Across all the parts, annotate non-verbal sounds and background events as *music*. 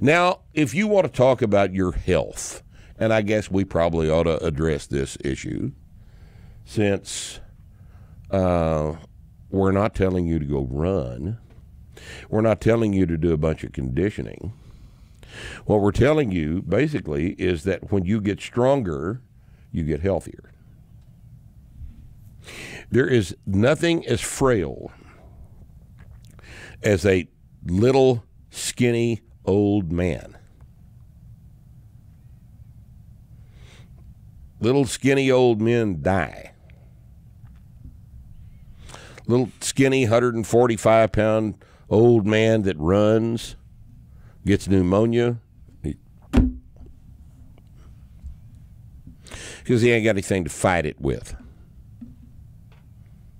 Now, if you want to talk about your health, and I guess we probably ought to address this issue since uh, we're not telling you to go run, we're not telling you to do a bunch of conditioning. What we're telling you basically is that when you get stronger, you get healthier. There is nothing as frail as a little skinny old man. Little skinny old men die. Little skinny 145 pound old man that runs gets pneumonia because he ain't got anything to fight it with.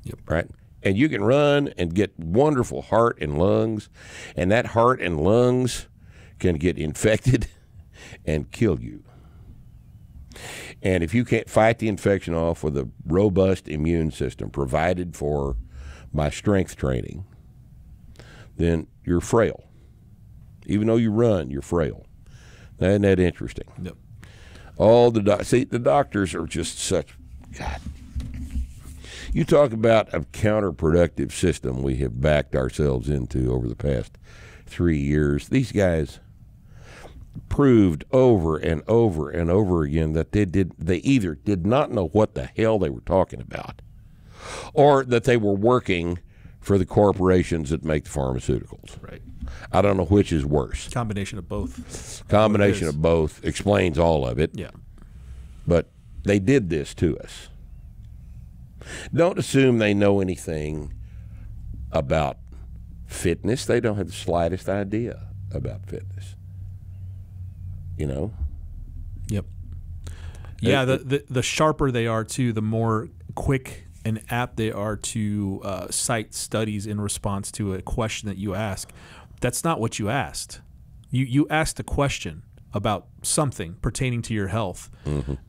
Yep. Right? And you can run and get wonderful heart and lungs, and that heart and lungs can get infected *laughs* and kill you. And if you can't fight the infection off with a robust immune system provided for by strength training, then you're frail. Even though you run, you're frail. Isn't that interesting? Yep. All the doc- see the doctors are just such God. You talk about a counterproductive system we have backed ourselves into over the past three years. These guys proved over and over and over again that they did they either did not know what the hell they were talking about or that they were working for the corporations that make the pharmaceuticals. Right. I don't know which is worse. Combination of both. Combination of both explains all of it. Yeah. But they did this to us. Don't assume they know anything about fitness. They don't have the slightest idea about fitness. You know? Yep. Yeah, the, the the sharper they are too, the more quick and apt they are to uh, cite studies in response to a question that you ask. That's not what you asked. You you asked a question about something pertaining to your health,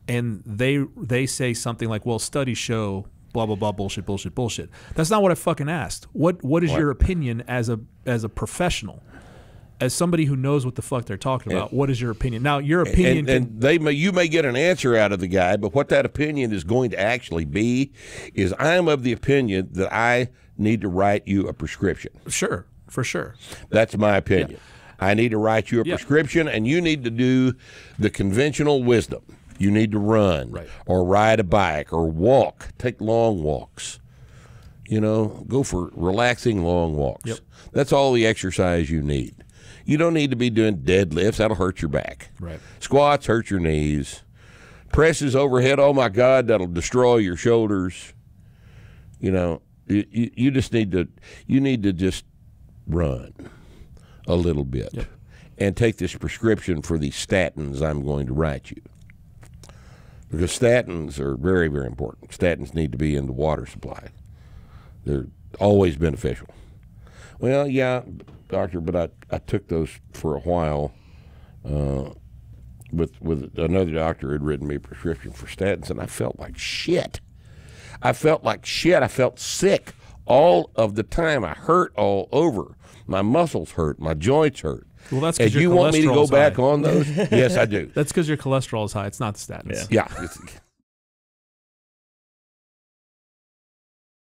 and they they say something like, "Well, studies show." Blah blah blah bullshit bullshit bullshit. That's not what I fucking asked. What what is your opinion as a as a professional, as somebody who knows what the fuck they're talking about? What is your opinion? Now your opinion And, can and they may, you may get an answer out of the guy, but what that opinion is going to actually be is I'm of the opinion that I need to write you a prescription. Sure, for sure. That's my opinion. I need to write you a Yeah. prescription, and you need to do the conventional wisdom. You need to run, Right. or ride a bike, or walk. Take long walks. You know, go for relaxing long walks. Yep. That's all the exercise you need. You don't need to be doing deadlifts. That'll hurt your back. Right. Squats hurt your knees. Presses overhead. Oh my God, that'll destroy your shoulders. You know, you, you, you just need to you need to just run a little bit Yep. and take this prescription for these statins I'm going to write you. Because statins are very, very important. Statins need to be in the water supply. They're always beneficial. Well, yeah, doctor, but I, I took those for a while. Uh, with with another doctor had written me a prescription for statins, and I felt like shit. I felt like shit. I felt sick all of the time. I hurt all over. My muscles hurt. My joints hurt. Well, that's 'cause and your you want me to go back high. on those? *laughs* yes, I do. That's because your cholesterol is high. It's not the statins. Yeah.